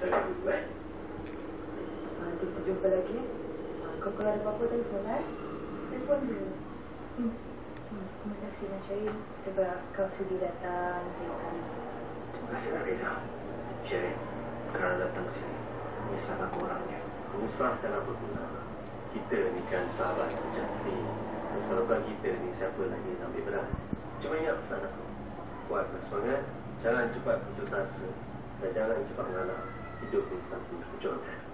Nanti kita jumpa lagi. Ah, Kau kalau ada apa-apa telefon eh. Telefon dulu. Hmm. Hmm. Terima kasih Mas Syahid sebab kau sudi datang tengok kami. Terima kasih, Reza. Sherry, kerana datang ke sini. Menyesal aku orangnya. Menyusahkan apa guna. Kita ni kan sahabat sejati. Kalau bukan kita ni, siapa lagi yang ambil berat? Cuma ingat pesan aku. Kuatlah semangat. Jangan cepat putus asa. Dan jangan cepat mengalah. it does need something to be.